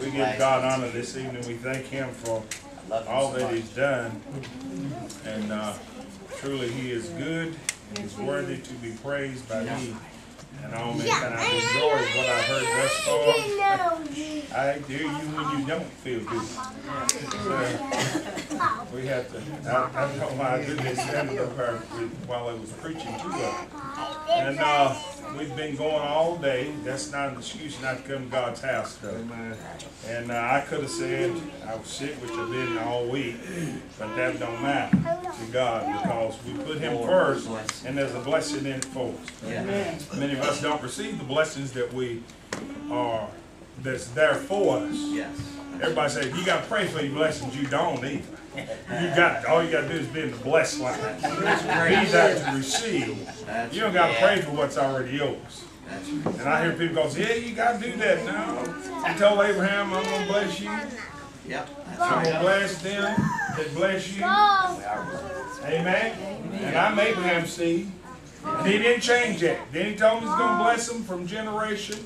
We give God honor this evening. We thank Him for all that He's done. And uh, truly, He is good. He's worthy to be praised by me and all mankind. I enjoyed what I heard thus far. I dare you when you don't feel good. So, we have to, I, I know why I did this while I was preaching to us. And uh, we've been going all day. That's not an excuse not to come to God's house, though. And uh, I could have said I was sick, which I've been all week, but that don't matter to God because we put Him first, and there's a blessing in it for us. Many of us don't receive the blessings that we are that's there for us. Yes. Everybody say you got to pray for your blessings. You don't either. You got all you got to do is be in the blessed line. Be there to receive. That's You don't got to yeah. pray for what's already yours. And I hear people go, yeah, you got to do that now. He told Abraham, I'm going to bless you. Yep. I'm going to bless them that bless you. We are. Amen. And I'm Abraham's seed. And he didn't change that. Then he told me he's going to bless them from generation.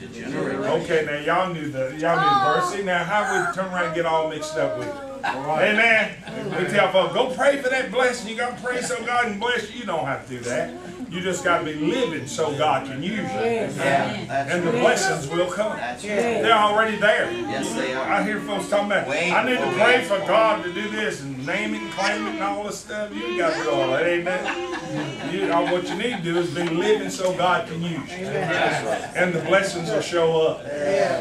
To generate. Okay, now y'all knew the y'all knew the verse. See, now how we turn around and get all mixed up with it? Amen. We tell folks, go pray for that blessing. You got to pray so God can bless you. You don't have to do that. You just got to be living so God can use you. Yeah. That's And the right. blessings will come. That's right. They're already there. Yes, they are. I hear folks talking about, Wait, I need to pray for God to do this and name it and claim it and all this stuff. You got to do all that, amen. You, all what you need to do is be living so God can use you. That's right. And the blessings will show up. Yeah.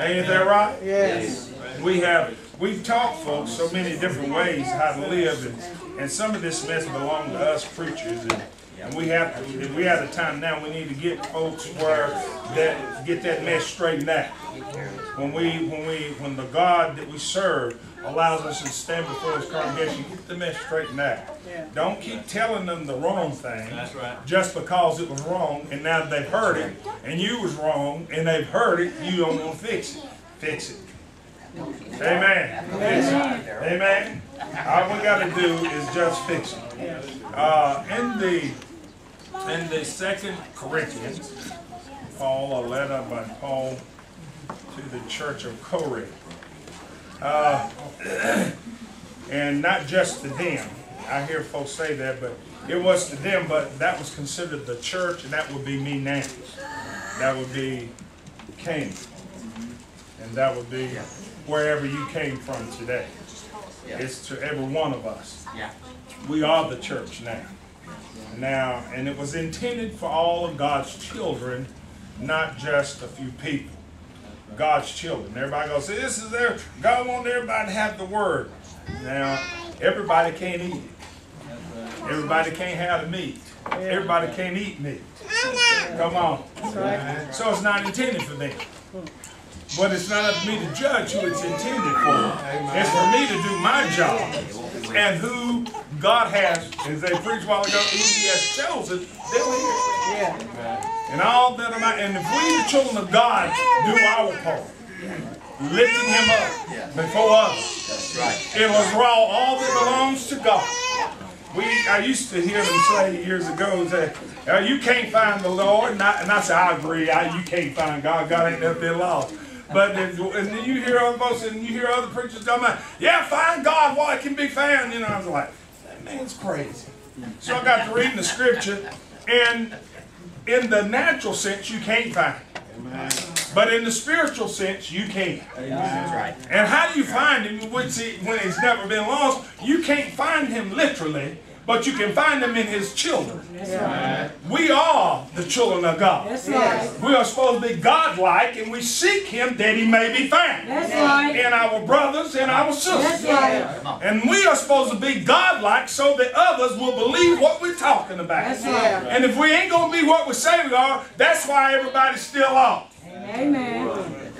Ain't that right? Yes. We have, we've taught folks so many different ways how to live and, and some of this mess belongs to us preachers and, and we have to, if we have the time now, we need to get folks where that, get that mess straightened out. When we, when we, when the God that we serve allows us to stand before His congregation, get the mess straightened out. Don't keep telling them the wrong thing. That's right. Just because it was wrong, and now they've heard it, and you was wrong, and they've heard it, you don't want to fix it. Fix it. Amen. Amen. All we got to do is just fix it. Uh, in the in the second Corinthians, Paul, a letter by Paul to the church of Corinth. Uh, and not just to them. I hear folks say that, but it was to them, but that was considered the church, and that would be me now. That would be Cain, And that would be wherever you came from today. Yeah. It's to every one of us. Yeah. We are the church now. Now, and it was intended for all of God's children, not just a few people. God's children. Everybody goes, this is their, God wants everybody to have the word. Now, everybody can't eat it. Everybody can't have the meat. Everybody can't eat meat. Come on. So it's not intended for them. But it's not up to me to judge who it's intended for. It's for me to do my job. And who God has, as they preached a while ago, who He has chosen, they'll hear. And all that and if we, the children of God, do our part, lifting Him up before us, it will draw all that belongs to God. We, I used to hear them say years ago that uh, you can't find the Lord, and I, and I said I agree. I, you can't find God. God ain't never been lost. But then, and then you hear other folks and you hear other preachers talking about, yeah, find God while it can be found. You know, I was like, that man's crazy. So I got to reading the scripture, and in the natural sense, you can't find it. But in the spiritual sense, you can. That's right. And how do you find him when he- when he's never been lost? You can't find him literally, but you can find them in his children. Uh, we are the children of God. Right. We are supposed to be godlike, and we seek him that he may be found. Right. In our brothers and our sisters. And we are supposed to be godlike so that others will believe what we're talking about. And if we ain't going to be what we say we are, that's why everybody's still off. Amen.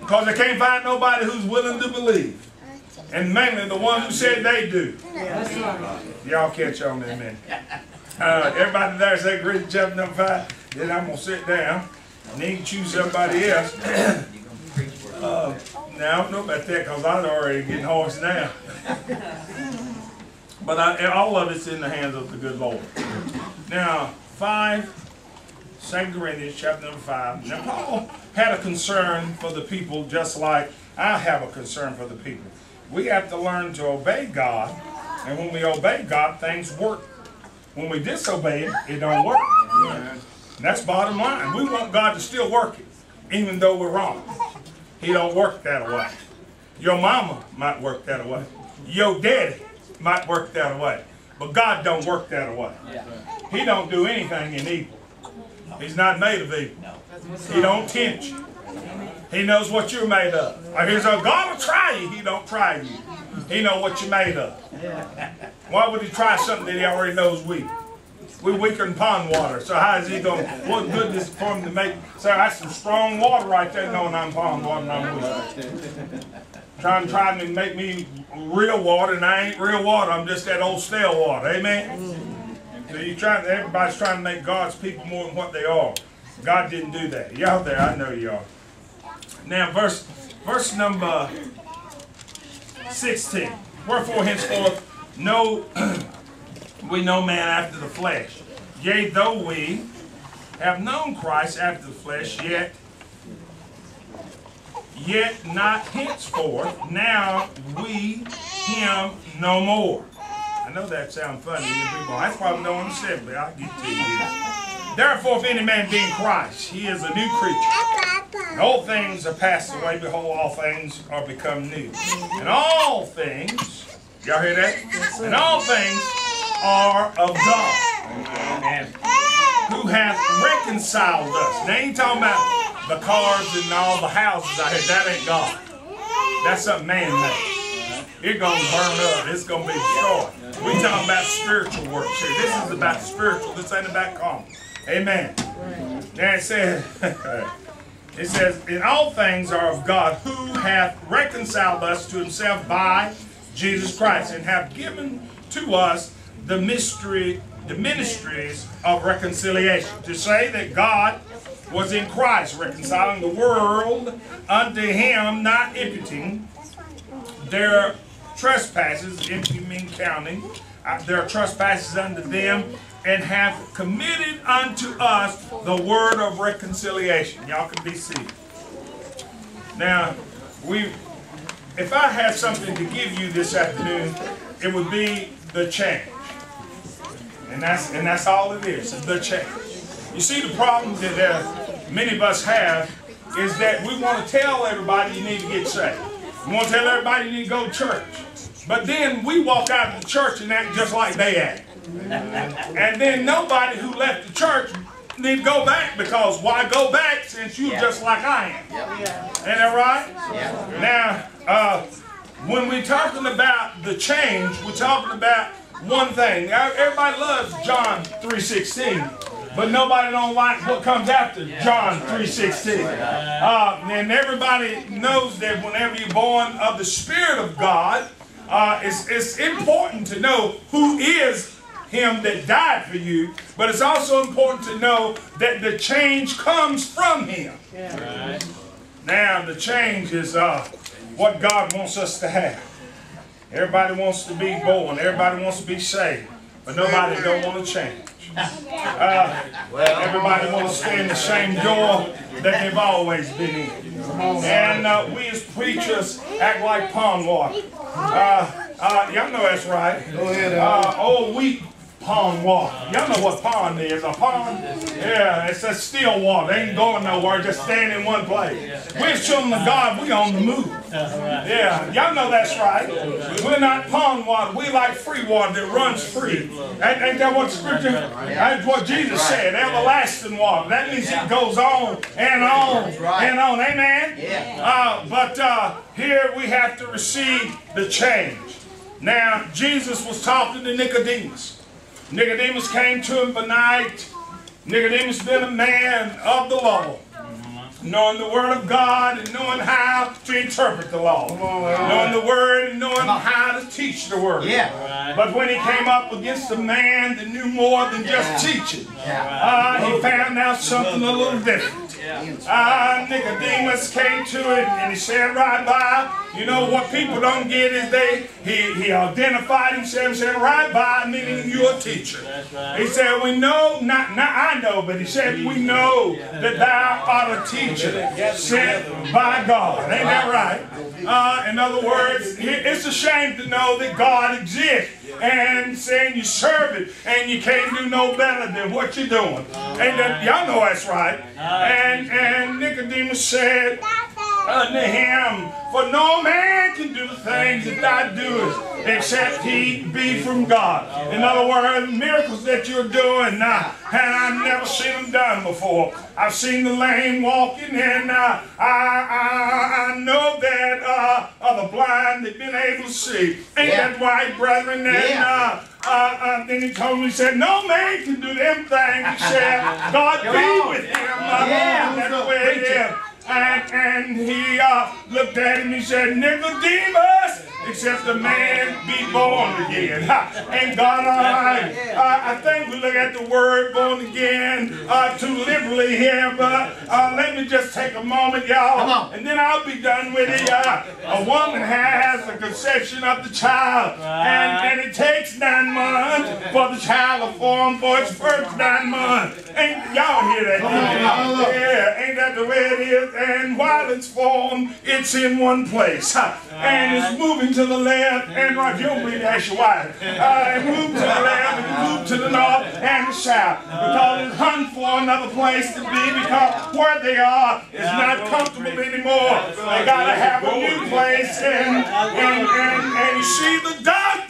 Because they can't find nobody who's willing to believe. And mainly the ones who said they do. Y'all catch on in a minute. Uh, everybody there say agree to chapter number five. Then I'm going to sit down. And then you choose somebody else. Uh, now, I don't know about that because I'm already getting hoarse now. but I, all of it's in the hands of the good Lord. Now, five 2 Corinthians chapter number 5. Now, Paul had a concern for the people just like I have a concern for the people. We have to learn to obey God, and when we obey God, things work. When we disobey Him, it don't work. That's bottom line. We want God to still work it, even though we're wrong. He don't work that way. Your mama might work that way. Your daddy might work that way. But God don't work that way. He don't do anything in evil. He's not made of evil. He don't tempt you. He knows what you're made of. Like he's a God will try you. He don't try you. He know what you're made of. Why would he try something that he already knows we? We're weaker than pond water. So how is he going? What good is it for him to make? So that's some strong water right there, knowing I'm pond water and I'm weak. Trying, trying to make me real water, and I ain't real water. I'm just that old stale water. Amen. So you trying? Everybody's trying to make God's people more than what they are. God didn't do that. Y'all there? I know you are. Now, verse verse number sixteen. Wherefore henceforth know we no man after the flesh. Yea, though we have known Christ after the flesh, yet yet not henceforth. Now we him no more. I know that sounds funny to people. Why we don't understand, but I'll get to you. Therefore, if any man be in Christ, he is a new creature. And all things are passed away. Behold, all things are become new. And all things, y'all hear that? And all things are of God. Amen. Who hath reconciled us. Now, ain't talking about the cars and all the houses out here. That ain't God. That's something man made. It's gonna burn up. It's gonna be destroyed. We talking about spiritual works here. This is about spiritual. This ain't about common. Amen. Now it says, it says, in all things are of God, who hath reconciled us to himself by Jesus Christ, and have given to us the mystery, the ministries of reconciliation. To say that God was in Christ, reconciling the world unto him, not imputing their trespasses, imputing counting, uh, their trespasses unto them, and have committed unto us the word of reconciliation. Y'all can be seated. Now, we, if I had something to give you this afternoon, it would be the change. And that's and that's all it is, the change. You see, the problem that uh, many of us have is that we want to tell everybody you need to get saved. We want to tell everybody you need to go to church. But then we walk out of the church and act just like they act. And then nobody who left the church need go back because why go back since you Yeah. just like I am? Ain't that right? Yeah. Now, uh, when we're talking about the change, we're talking about one thing. Everybody loves John 3.16, but nobody don't like what comes after John 3.16. Uh, and everybody knows that whenever you're born of the Spirit of God, uh, it's, it's important to know who is him that died for you, but it's also important to know that the change comes from him. Right. Now, the change is uh, what God wants us to have. Everybody wants to be born. Everybody wants to be saved. But nobody don't want to change. Uh, everybody wants to stay in the same door that they've always been in. And uh, we as preachers act like pond water. Uh, uh, y'all know that's right. Go ahead. Uh, old weak pond water. Y'all know what pond is. A pond? Yeah, it's a still water. They ain't going nowhere, just staying in one place. We're children of God, we on the move. Yeah, y'all know that's right. We're not pond water. We like free water that runs free. Ain't, ain't that what the scripture? That's what Jesus said. Everlasting water. That means it goes on and on and on. Amen. Uh, but uh, here we have to receive the change. Now Jesus was talking to Nicodemus. Nicodemus came to him by night. Nicodemus been a man of the law knowing the word of God and knowing how to interpret the law. knowing the word and knowing how to teach the word. Yeah. But when he came up against a man that knew more than just teaching, Yeah. uh, he found out something a little different. Uh, Nicodemus came to it and he said right by, you know what people don't get is they, he, he identified himself and said, right by, meaning you're a teacher. He said, we know, not, not I know, but he said, we know that thou art a teacher sent by God. Ain't that right? Uh, in other words, it's a shame to know that God exists and saying you serve it and you can't do no better than what you're doing. And that, y'all know that's right. And, and Nicodemus said, unto him, for no man can do the things that thou doest, except he be from God. In other words, miracles that you're doing now, and I've never seen them done before. I've seen the lame walking, and uh, I, I, I know that uh, uh, the blind have been able to see. Ain't Yeah. that right, brethren? And, Yeah. uh, uh, uh, then he told me, he said, no man can do them things. Said, God be with him. Uh, Yeah. That's the way it is. And, and he uh, looked at him and he said, Nicodemus, except a man be born again. Ha. Ain't God right? Uh, I think we look at the word born again uh, too liberally here, but uh, let me just take a moment, y'all, and then I'll be done with it. Uh, a woman has the conception of the child, and, and it takes nine months for the child to form for its first nine months. Ain't y'all hear that? Yeah, ain't that the way it is? And while it's formed, it's in one place. And it's moving to the left and right. You don't believe that's your wife. Uh, and move to the left and move to the north and the south. Because it's hunting for another place to be because where they are is not comfortable anymore. They gotta have a new place and and, and, and you see the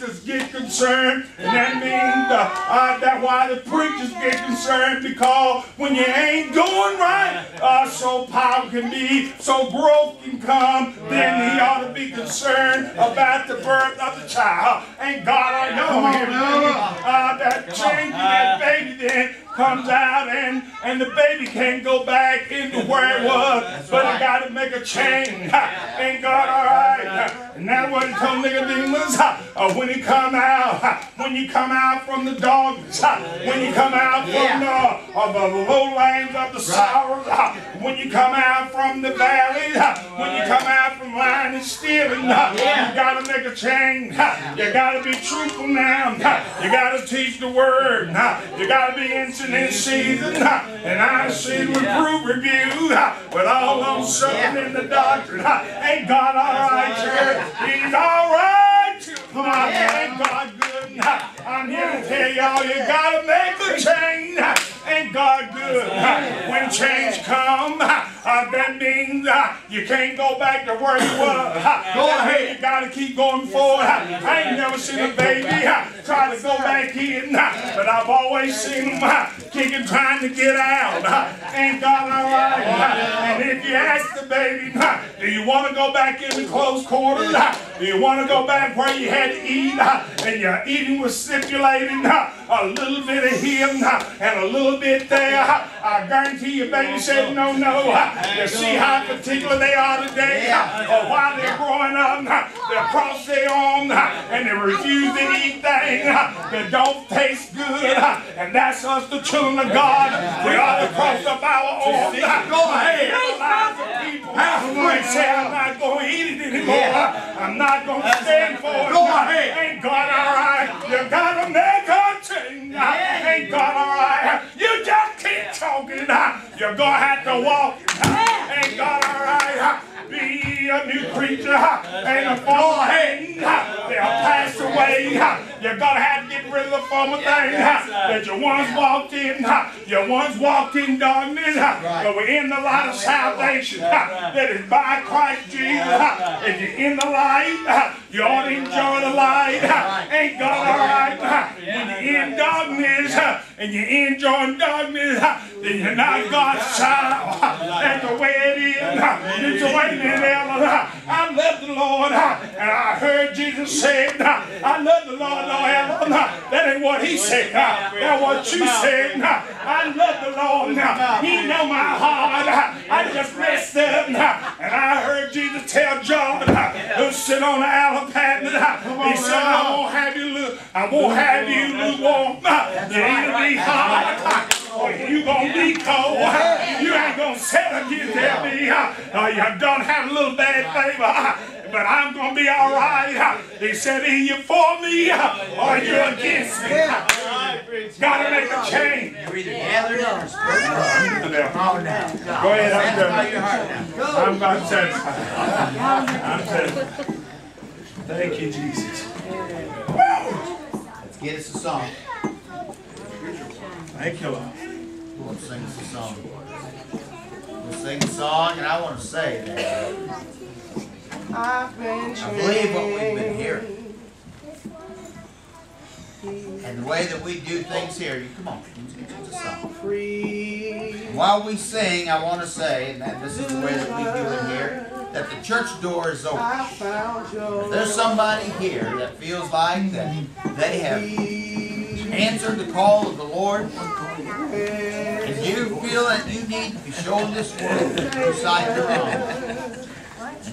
doctors get concerned and that means uh, uh, that's why the preachers get concerned because when you ain't doing right, uh, so power can be, so growth can come, then he ought to be concerned about the birth of the child. And God, I know him. Uh, that change in that baby then comes out and, and the baby can't go back into where it was, but I got to make a change. Ha. Ain't God all right? And that's what he told Nicodemus. ha, Uh, when he come out, ha, when you come out from the darkness, ha, when you come out from the, of the lowlands of the sorrows, ha, when you come out from the valley, ha, when you come out from lying and stealing, ha, you got to make a change. ha. You got to be truthful now. ha. You got to teach the word. ha. You got to be instant in season. And I see reprove review with all those suffering in the doctrine. Ain't God all right, church? He's all right. On, ain't God good? I'm here to tell y'all you got to make a change. Ain't God good? When change come, uh, that means uh, you can't go back to where you were. Go ahead. You gotta keep going forward. I ain't never seen a baby uh, try to go back in, uh, but I've always seen them uh, kicking, trying to get out. Ain't God all right? And if you ask the baby, do you want to go back in the close quarters? Do you want to go back where you had to eat and you're eating with stipulated? Ha, A little bit of him ha, and a little bit there. ha? I guarantee you, baby said no, no. ha. You see how particular they are today? ha? Or while they're growing up, ha, they cross their arm ha, and they refuse to eat things ha, that don't taste good. ha. And that's us, the children of God. We ought to cross up our arms. ha. Go ahead. The lives of people who say, I'm not going to eat it anymore. I'm not going to stand for it. Go ahead. Ain't God all right? You got to make a change. Ain't God all right? You just keep talking. You're to have to walk. Ain't all right? Be a new creature. Ain't a thing. They'll pass away. You're going to have to get rid of the former thing that you once walked in. You once walked in darkness. But we're in the light of salvation that is by Christ Jesus. If you're in the light, you ought to enjoy the light. Ain't God all right? When you're in darkness and you're enjoying darkness, then you're not God's child. That's the way it is. It's the way it is, Ellen. I love the Lord, and I Jesus say, I love the Lord, no Ellen. That ain't what he said. That's what you said. I love the Lord. He know my heart. I just messed up. And I heard Jesus tell John, who sit on the alipad, he said, I won't have you, lu- I won't have you lukewarm. You either be hot or you gonna be cold. You ain't gonna sit against me. Uh, you done had a little bad favor, but I'm gonna be all right. He said, "Are you for me or you against me?" Gotta make a change. You're either gathered or split. Go ahead, I'm Satisfy done. your heart now. I'm about satisfied. I'm satisfied. Thank you, Jesus. Let's get us a song. Thank you, Lord. We'll sing us a song. We'll sing a song, and I want to say that I've been I believe what we've been hearing. And the way that we do things here, you come on, let's get us a song. free. While we sing, I want to say, and that this is the way that we do it here, that the church door is open. I found your There's somebody here that feels like that they have answered the call of the Lord, and you feel that you need to be shown this world beside your own,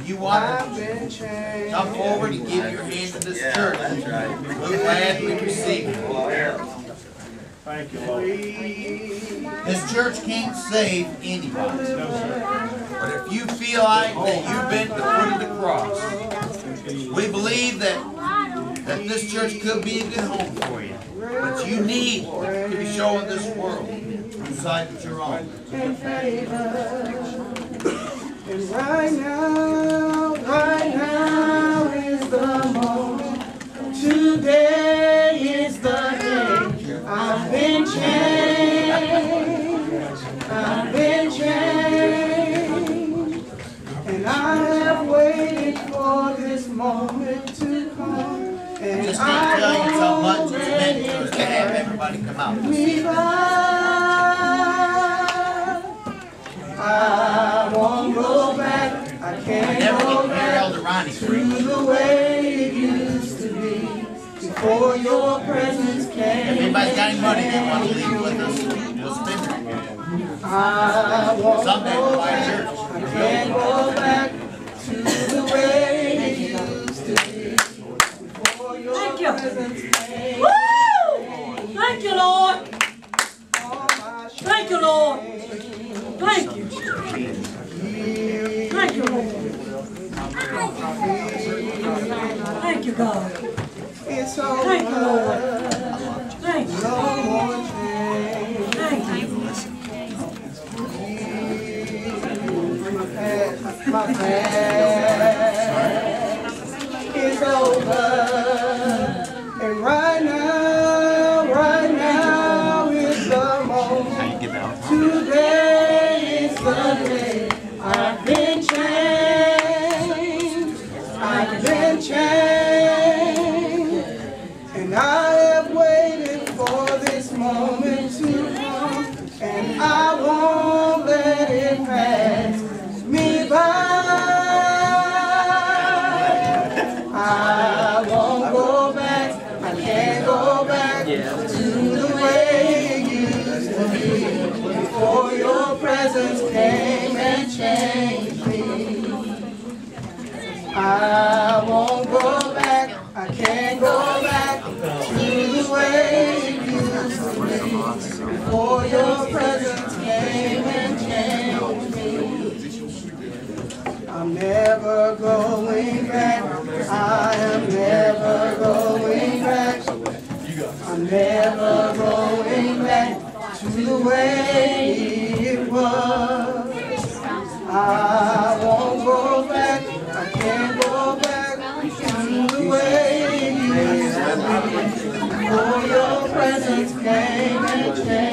you want I've to come forward and give your hand to this church, we'll gladly receive it. Thank you, Lord. This church can't save anybody. But if you feel like that you've been to the foot of the cross, we believe that, that this church could be a good home for you. But you need to be showing this world inside your own. and favor. And right now, right now is the moment. Today is the day. I've been changed. I've been changed. And I have waited for this moment to come. And Just can't tell you how much I to us to have everybody come out. Elder to the way it used to be before your presence If came. anybody's got any money they want to leave with us, we'll spend it. Someday we'll buy a Thank you, God. Thank you, Lord. Thank you. This never going back. I am never going back. I'm never going back to the way it was. I won't go back. I can't go back to the way it be. For your presence came and changed.